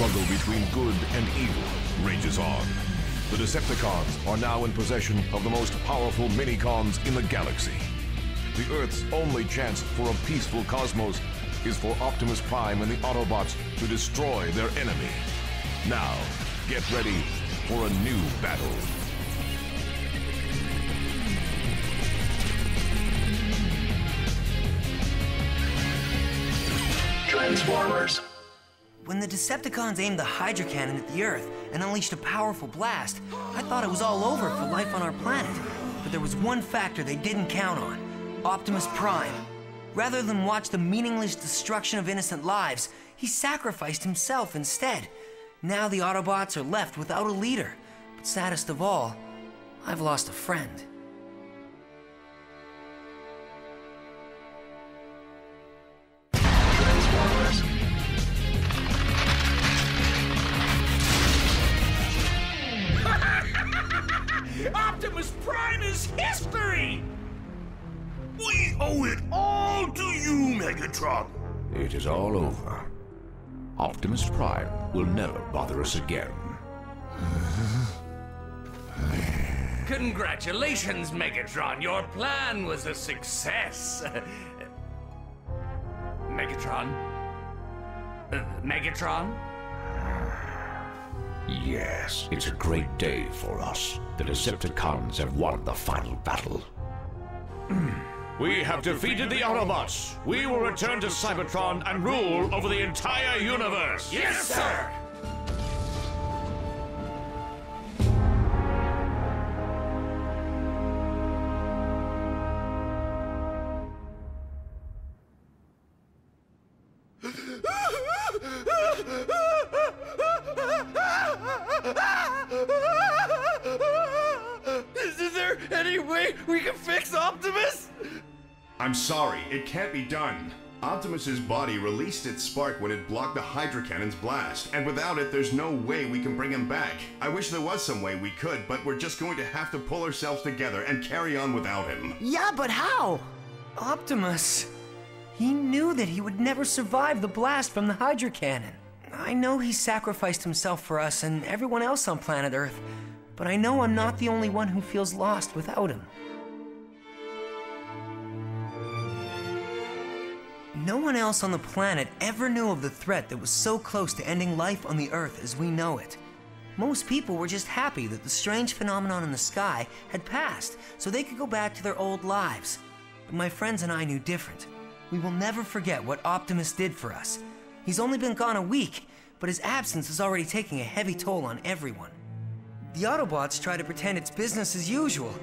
struggle between good and evil rages on. The Decepticons are now in possession of the most powerful minicons in the galaxy. The Earth's only chance for a peaceful cosmos is for Optimus Prime and the Autobots to destroy their enemy. Now, get ready for a new battle. Transformers. When the Decepticons aimed the Hydra Cannon at the Earth and unleashed a powerful blast, I thought it was all over for life on our planet. But there was one factor they didn't count on Optimus Prime. Rather than watch the meaningless destruction of innocent lives, he sacrificed himself instead. Now the Autobots are left without a leader. But saddest of all, I've lost a friend. Megatron! It is all over. Optimus Prime will never bother us again. Congratulations, Megatron. Your plan was a success. Megatron? Uh, Megatron? Yes, it's a great day for us. The Decepticons have won the final battle. We have defeated the Autobots. We will return to Cybertron and rule over the entire universe. Yes, sir! Is there any way we can fix Optimus? I'm sorry, it can't be done. Optimus's body released its spark when it blocked the Hydra Cannon's blast, and without it, there's no way we can bring him back. I wish there was some way we could, but we're just going to have to pull ourselves together and carry on without him. Yeah, but how? Optimus. He knew that he would never survive the blast from the Hydra Cannon. I know he sacrificed himself for us and everyone else on planet Earth, but I know I'm not the only one who feels lost without him. No one else on the planet ever knew of the threat that was so close to ending life on the Earth as we know it. Most people were just happy that the strange phenomenon in the sky had passed so they could go back to their old lives. But my friends and I knew different. We will never forget what Optimus did for us. He's only been gone a week, but his absence is already taking a heavy toll on everyone. The Autobots try to pretend it's business as usual,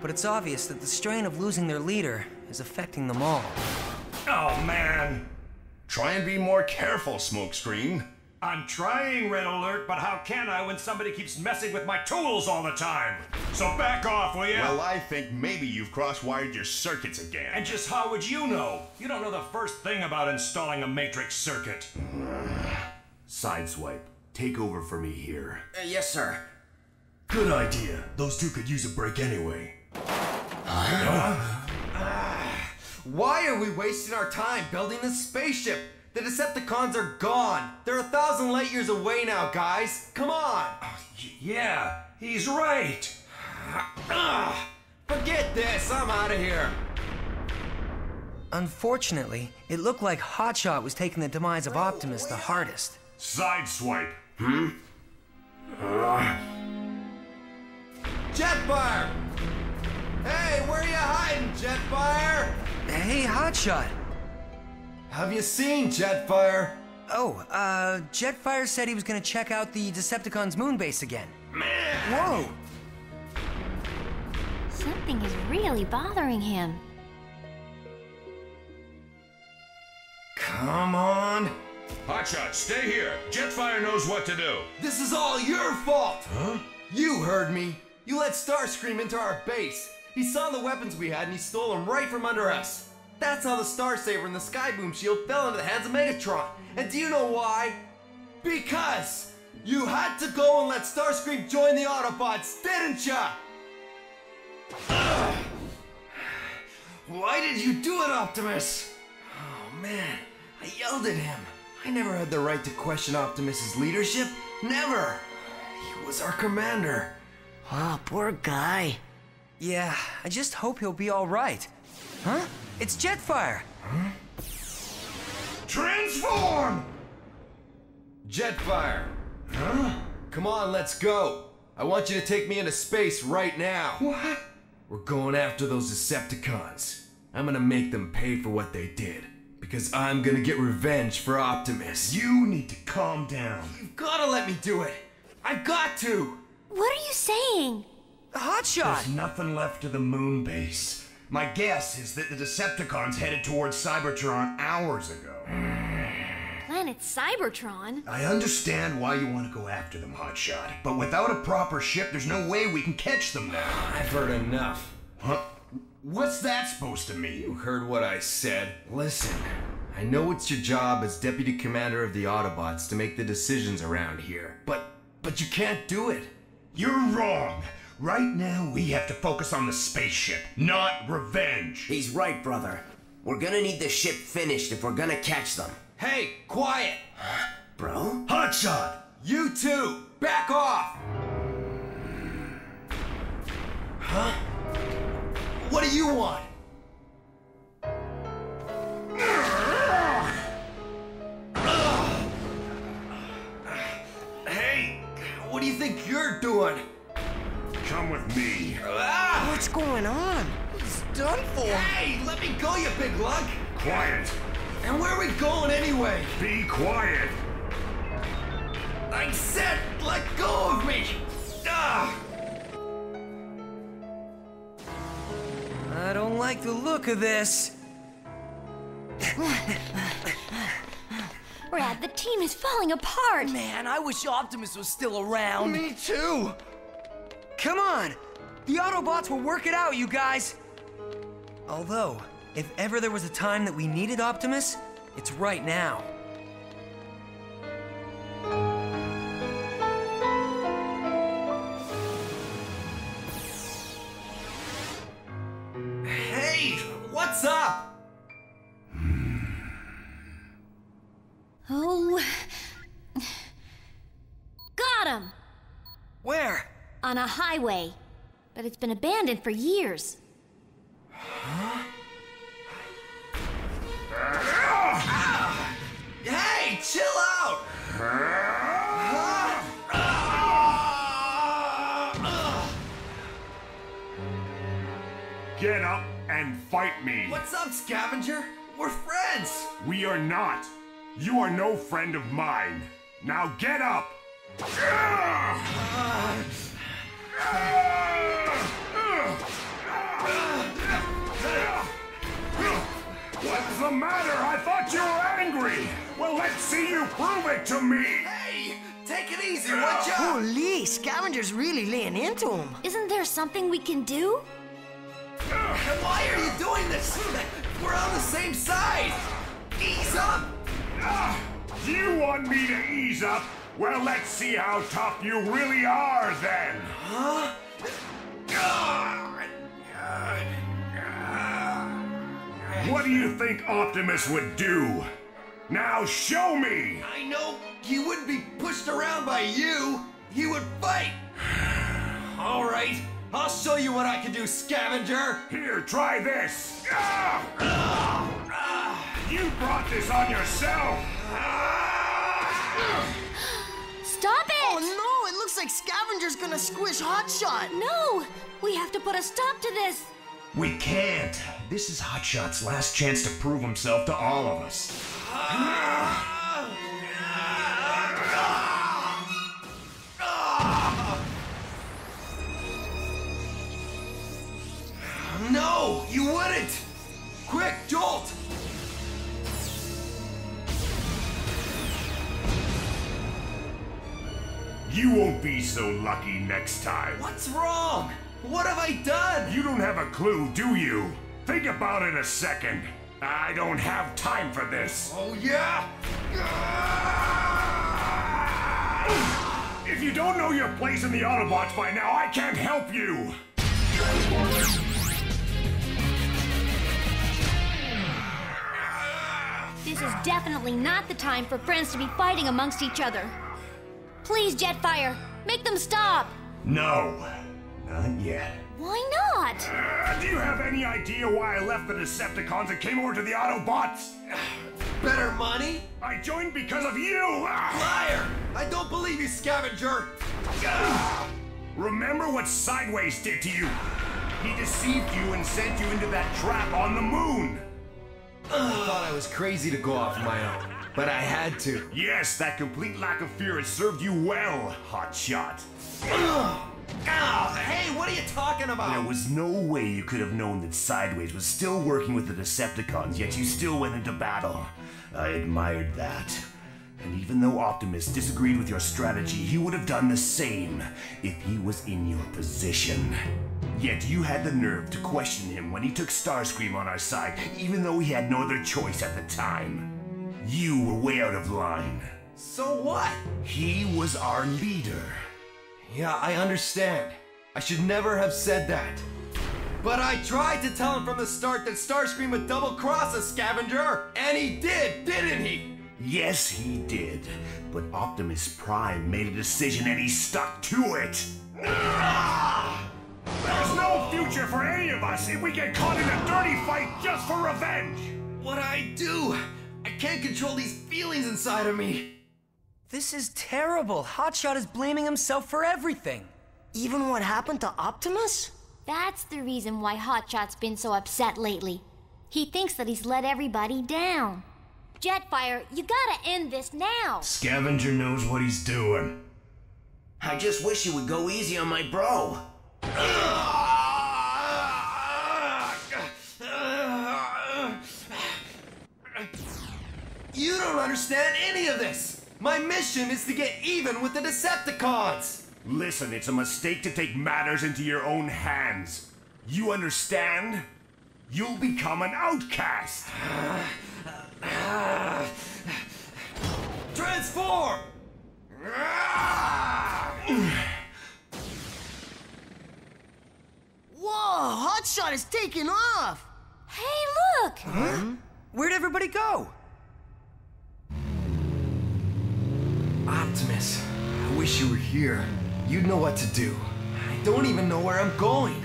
but it's obvious that the strain of losing their leader is affecting them all. Oh, man. Try and be more careful, Smokescreen. I'm trying, Red Alert, but how can I when somebody keeps messing with my tools all the time? So back off, will you? Well, I think maybe you've cross-wired your circuits again. and just how would you know? You don't know the first thing about installing a matrix circuit. Sideswipe, take over for me here. Uh, yes, sir. Good idea. Those two could use a break anyway. Why are we wasting our time building this spaceship? The Decepticons are gone. They're a thousand light years away now, guys. Come on. Y- yeah, he's right. Ugh. Forget this. I'm out of here. Unfortunately, it looked like Hotshot was taking the demise of Optimus the hardest. Sideswipe. Hmm? Jetfire! Hey, where are you hiding, Jetfire? Hey, Hotshot! Have you seen Jetfire? Oh, uh, Jetfire said he was gonna check out the Decepticons' moon base again. Man. Whoa! Something is really bothering him. Come on. Hotshot, stay here. Jetfire knows what to do. This is all your fault! Huh? You heard me. You let Starscream into our base. He saw the weapons we had and he stole them right from under us. That's how the Star Saber and the Skyboom shield fell into the hands of Megatron. And do you know why? Because you had to go and let Starscream join the Autobots, didn't ya? Ugh. Why did you do it, Optimus? Oh man, I yelled at him. I never had the right to question Optimus's leadership. Never! He was our commander. Oh, poor guy. Yeah, I just hope he'll be alright. Huh? It's Jetfire! Huh? Transform! Jetfire! Huh? Come on, let's go! I want you to take me into space right now. What? We're going after those Decepticons. I'm gonna make them pay for what they did. Because I'm gonna get revenge for Optimus. You need to calm down. You've gotta let me do it! I've got to! What are you saying? Hotshot! There's nothing left of the moon base. My guess is that the Decepticons headed towards Cybertron hours ago. Planet Cybertron? I understand why you want to go after them, Hotshot, but without a proper ship, there's no way we can catch them now. I've heard enough. Huh? What's that supposed to mean? You heard what I said. Listen, I know it's your job as deputy commander of the Autobots to make the decisions around here, but but you can't do it. You're wrong. Right now, we have to focus on the spaceship, not revenge. He's right, brother. We're gonna need the ship finished if we're gonna catch them. Hey, quiet! Bro? Hotshot! You two, back off! Huh? What do you want? Hey, what do you think you're doing? Come with me. Ah! What's going on? He's done for. Hey, let me go, you big lug! Quiet. And where are we going anyway? Be quiet. I said, let go of me! Ah! I don't like the look of this. Rad, the team is falling apart. Man, I wish Optimus was still around. Me too! Come on! The Autobots will work it out, you guys! Although, if ever there was a time that we needed Optimus, it's right now. Hey, what's up? Oh. On a highway. But it's been abandoned for years. Hey, chill out! Get up and fight me. What's up, scavenger? We're friends! We are not. You are no friend of mine. Now get up. Ah! You prove it to me. Hey, take it easy, would ya? Holy, Scavenger's really laying into him. Isn't there something we can do? And why are you doing this? We're on the same side! Ease up! Ah, you want me to ease up? Well, let's see how tough you really are then. Huh? What do you think Optimus would do? Now show me! I know he wouldn't be pushed around by you. He would fight. All right, I'll show you what I can do, scavenger. Here, try this! Ah! You brought this on yourself! Stop it! Oh no, it looks like Scavenger's gonna squish Hotshot. No! We have to put a stop to this! We can't. This is Hotshot's last chance to prove himself to all of us. No, you wouldn't. Quick, Jolt. You won't be so lucky next time. What's wrong? What have I done? You don't have a clue, do you? Think about it a second. I don't have time for this. Oh yeah. If you don't know your place in the Autobots by now, I can't help you. This is definitely not the time for friends to be fighting amongst each other. Please, Jetfire, make them stop. No, not yet. Why not? Uh, do you have any idea why I left the Decepticons and came over to the Autobots? Better money? I joined because of you! Liar! I don't believe you, scavenger! Remember what Sideways did to you? He deceived you and sent you into that trap on the moon! I thought I was crazy to go off my own, but I had to. Yes, that complete lack of fear has served you well, Hotshot. Ah, hey, what are you talking about? There was no way you could have known that Sideways was still working with the Decepticons, yet you still went into battle. I admired that. And even though Optimus disagreed with your strategy, he would have done the same if he was in your position. Yet you had the nerve to question him when he took Starscream on our side, even though he had no other choice at the time. You were way out of line. So what? He was our leader. Yeah, I understand. I should never have said that. But I tried to tell him from the start that Starscream would double cross a Scavenger! And he did, didn't he? Yes, he did. But Optimus Prime made a decision and he stuck to it. Ah! There's no future for any of us if we get caught in a dirty fight just for revenge! What I do? I can't control these feelings inside of me. This is terrible. Hotshot is blaming himself for everything. Even what happened to Optimus? That's the reason why Hotshot's been so upset lately. He thinks that he's let everybody down. Jetfire, you gotta end this now. Scavenger knows what he's doing. I just wish you would go easy on my bro. You don't understand any of this! My mission is to get even with the Decepticons! Listen, it's a mistake to take matters into your own hands. You understand? You'll become an outcast. Transform! Whoa, Hotshot is taking off! Hey, look! Where'd everybody go? Optimus, I wish you were here. You'd know what to do. I don't even know where I'm going.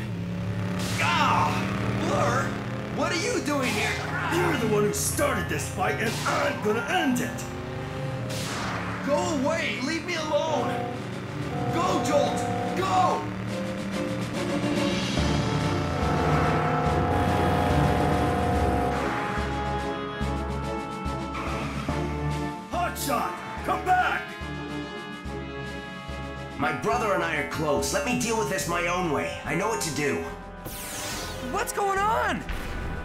Ah! Blur! What are you doing here? You're the one who started this fight, and I'm gonna end it! Go away! Leave me alone! Go, Jolt! Go! My brother and I are close. Let me deal with this my own way. I know what to do. What's going on?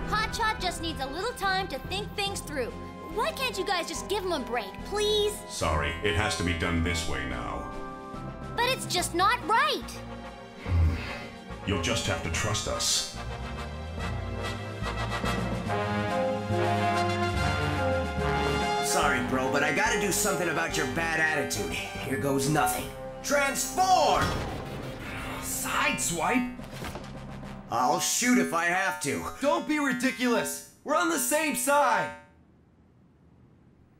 Hotshot just needs a little time to think things through. Why can't you guys just give him a break, please? Sorry, it has to be done this way now. But it's just not right. You'll just have to trust us. Sorry, bro, but I gotta do something about your bad attitude. Here goes nothing. Transform! Sideswipe? I'll shoot if I have to. Don't be ridiculous! We're on the same side!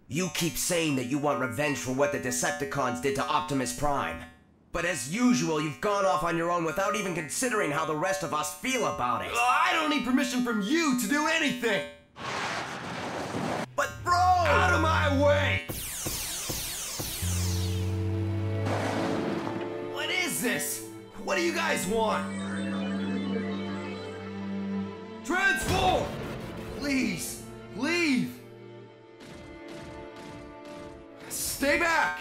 You keep saying that you want revenge for what the Decepticons did to Optimus Prime. But as usual, you've gone off on your own without even considering how the rest of us feel about it. I don't need permission from you to do anything! But bro! Out of my way! This? What do you guys want? Transform! Please, leave! Stay back!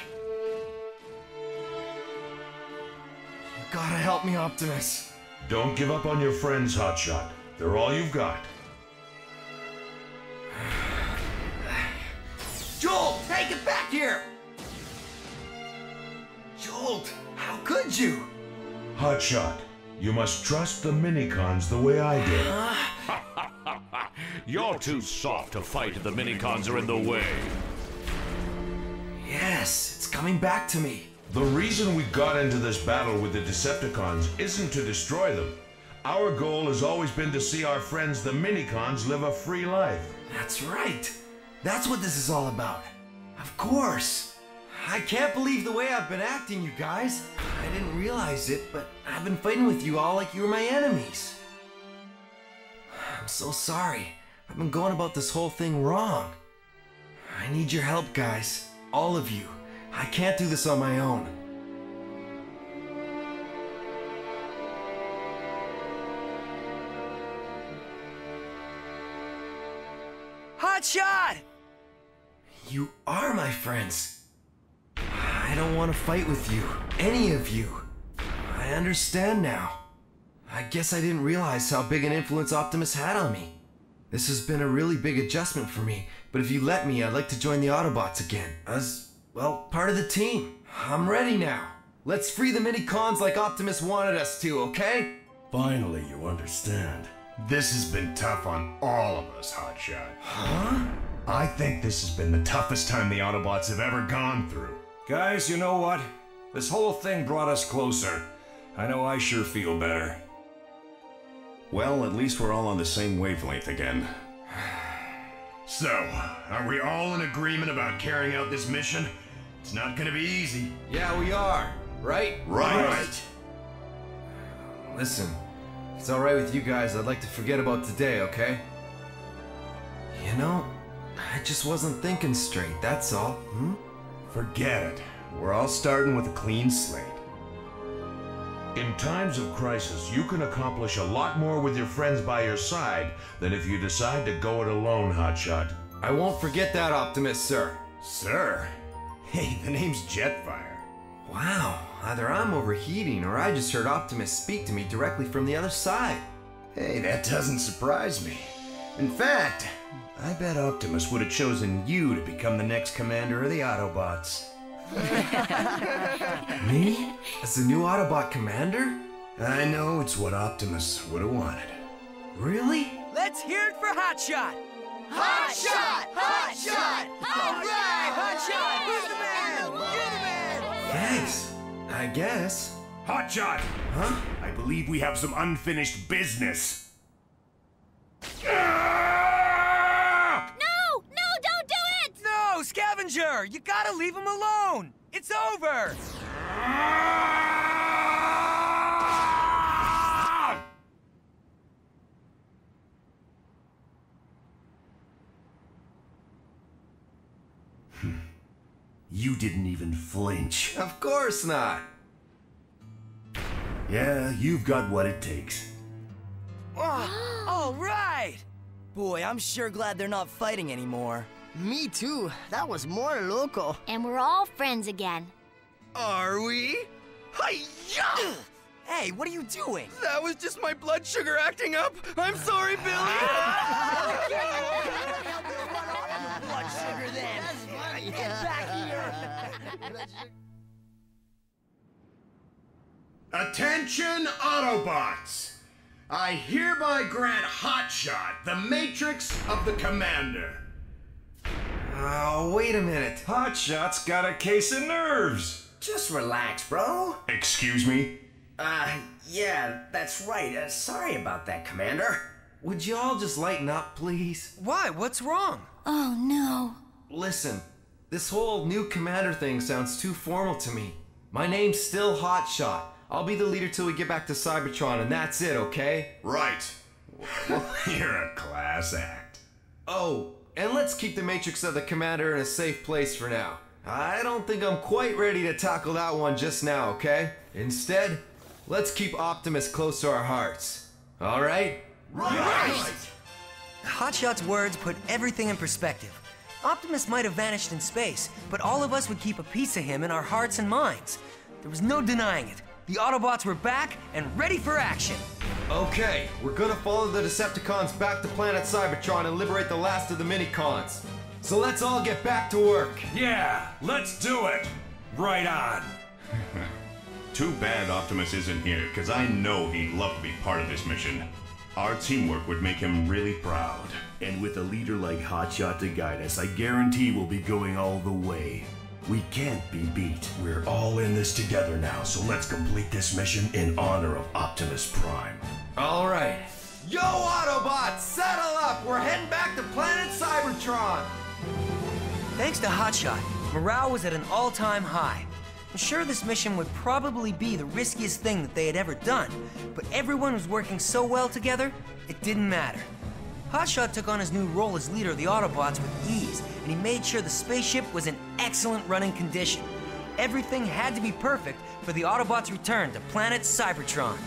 You gotta help me, Optimus. Don't give up on your friends, Hotshot. They're all you've got. Hotshot, you must trust the minicons the way I did. You're too soft to fight if the minicons are in the way. Yes, it's coming back to me. The reason we got into this battle with the Decepticons isn't to destroy them. Our goal has always been to see our friends the Minicons live a free life. That's right. That's what this is all about. Of course. I can't believe the way I've been acting, you guys. I didn't realize it, but I've been fighting with you all like you were my enemies. I'm so sorry. I've been going about this whole thing wrong. I need your help, guys. All of you. I can't do this on my own. Hot shot! You are my friends. I don't want to fight with you. Any of you. I understand now. I guess I didn't realize how big an influence Optimus had on me. This has been a really big adjustment for me, but if you let me, I'd like to join the Autobots again. As, well, part of the team. I'm ready now. Let's free the mini-cons like Optimus wanted us to, okay? Finally, you understand. This has been tough on all of us, Hotshot. Huh? I think this has been the toughest time the Autobots have ever gone through. Guys, you know what? This whole thing brought us closer. I know I sure feel better. Well, at least we're all on the same wavelength again. So, are we all in agreement about carrying out this mission? It's not gonna be easy. Yeah, we are. Right? Right. right. Listen, if it's alright with you guys, I'd like to forget about today, okay? You know, I just wasn't thinking straight, that's all. Hmm? Forget it. We're all starting with a clean slate. In times of crisis, you can accomplish a lot more with your friends by your side than if you decide to go it alone, Hotshot. I won't forget that, Optimus, sir. Sir? Hey, the name's Jetfire. Wow, either I'm overheating or I just heard Optimus speak to me directly from the other side. Hey, that doesn't surprise me. In fact, I bet Optimus would have chosen you to become the next commander of the Autobots. Me? As the new Autobot commander? I know it's what Optimus would have wanted. Really? Let's hear it for Hot Shot! Hot Shot! Hot Shot! All right, Hot Shot! Who's the man? You're the man! Thanks. I guess. Hotshot! Huh? I believe we have some unfinished business. No! No, Scavenger! You gotta leave him alone! It's over! Hmm. You didn't even flinch. Of course not. Yeah, you've got what it takes. Oh, all right! Boy, I'm sure glad they're not fighting anymore. Me too. That was more local. And we're all friends again. Are we? Hi-ya! Hey, what are you doing? That was just my blood sugar acting up. I'm sorry, Billy. Blood sugar then! Get back here! Attention, Autobots! I hereby grant Hotshot the Matrix of the Commander. Oh, wait a minute. Hotshot's got a case of nerves. Just relax, bro. Excuse me? Uh, yeah, that's right. Uh, sorry about that, Commander. Would you all just lighten up, please? Why? What's wrong? Oh no. Listen, this whole new commander thing sounds too formal to me. My name's still Hotshot. I'll be the leader till we get back to Cybertron, and that's it, okay? Right. You're a class act. Oh, and let's keep the Matrix of the Commander in a safe place for now. I don't think I'm quite ready to tackle that one just now, okay? Instead, let's keep Optimus close to our hearts. Alright? Right! Hotshot's words put everything in perspective. Optimus might have vanished in space, but all of us would keep a piece of him in our hearts and minds. There was no denying it. The Autobots were back and ready for action. Okay, we're gonna follow the Decepticons back to planet Cybertron and liberate the last of the Minicons. So let's all get back to work. Yeah, let's do it. Right on. Too bad Optimus isn't here, because I know he'd love to be part of this mission. Our teamwork would make him really proud. And with a leader like Hotshot to guide us, I guarantee we'll be going all the way. We can't be beat. We're all in this together now, so let's complete this mission in honor of Optimus Prime. Alright. Yo, Autobots, settle up! We're heading back to planet Cybertron! Thanks to Hotshot, morale was at an all-time high. I'm sure this mission would probably be the riskiest thing that they had ever done, but everyone was working so well together, it didn't matter. Hotshot took on his new role as leader of the Autobots with ease, and he made sure the spaceship was in excellent running condition. Everything had to be perfect for the Autobots' return to planet Cybertron.